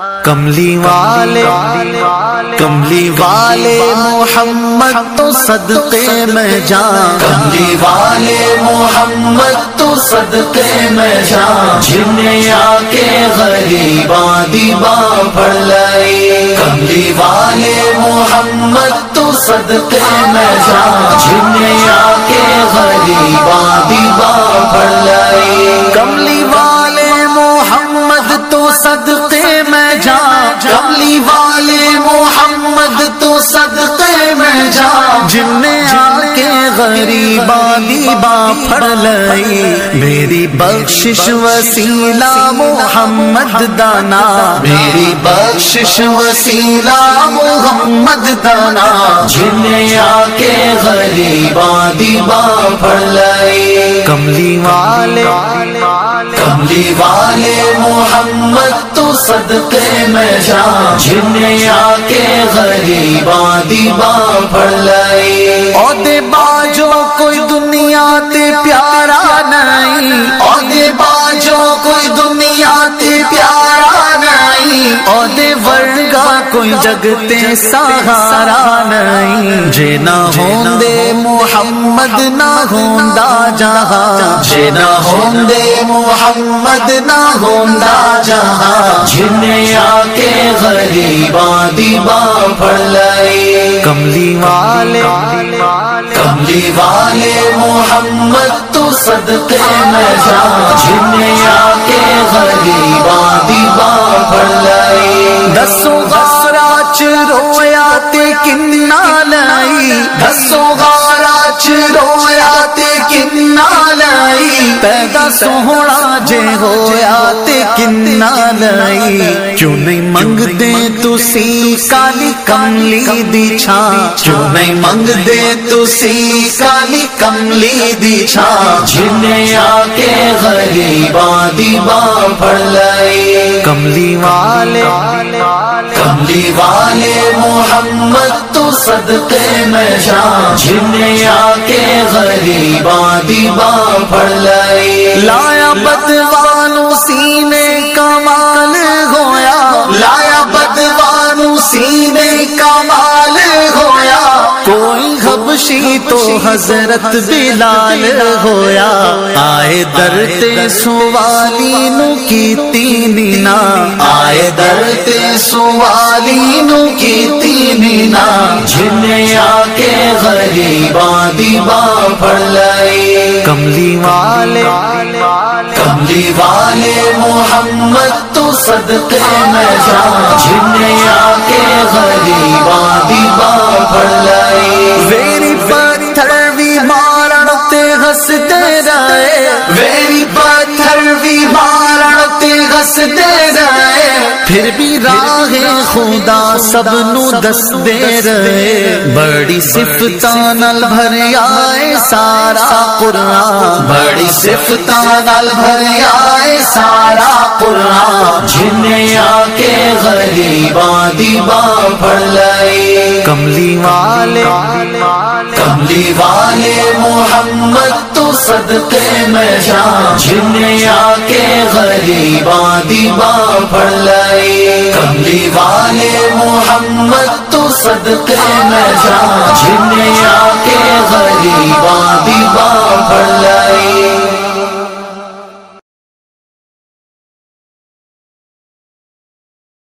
कमली वाले कमली वाले मोहम्मद तो सदके में जा कमली वाले मोहम्मद तो सदके में जा जिन्हें आके गरीबा दीबा पढ़ लाई। कमली वाले मोहम्मद तो सदके में जा जिन्हें आके में जा कमली वाले मोहम्मद तो सदके में जा जिनने गरीबा दीबा फड़ लई। मेरी बख्शिश वसीला मोहम्मद दाना। मेरी बख्शिश वसीला मोहम्मद दाना। जिन्हें आके गरीबा दीबा पढ़ लाई। कमली वाले कमली वाले मोहम्मद तो सदके में जा। जिन्हें आके गरीबा दीबा पढ़ लाई। औदे बाजो औदे वर्गा कोई जगते सहारा नहीं। जे ना होंदे मोहम्मद, ना होंदा जहाँ। जे ना होंदे मोहम्मद, ना होंदा जहाँ। जिन्हें आके गरीबा दीबा पढ़ लाई कमली वाले कमली वाले मोहम्मद तो सदके में जा जिन्हें आके गरीबा दीबा पढ़ लाई ते किन्ना लाई। दसो गारा च रोया ते किन्ना लाई। पैदा सोहना जे होया ते किन्ना लाई। क्यों नहीं मंगदे तुसी काली कमली दी छा। क्यों नहीं मंगदे तुसी काली कमली दी छा। जिन्हें आके गरीबा दीबा पढ़ लाई। कमली वाले कमली वाले मोहम्मद तो सदके में जा जिन्हें आके गरीबा दीबा पड़ लाई। हबशी तो हज़रत बिलाल होया। आए दरते सुवाली नु की तीनी ना। आए दरते सुवाली नु की तीनी ना। जिन्हें आके गरीबा दीबा पढ़ लाई। कमली वाले कमली वाले मोहम्मद तो सदके में जा। हँसते रहे। वेरी पत्थर भी मारण ते हँसते रहे। फिर भी राहे खुदा सब नु दस दे रहे। बड़ी सिफता नल भर आए सारा कुरान। बड़ी सिफता नल भर आए सारा कुरान। जिन्हें आके गरीबा दीबा पढ़ लाई। कमली वाले कमली वाले मोहम्मद तो सदके में जा जिन्हें आके गरीबा दीबा पढ़ लाई। कमली वाले मोहम्मद तो सदते में जा जिन्हें आके गरीबा दीबा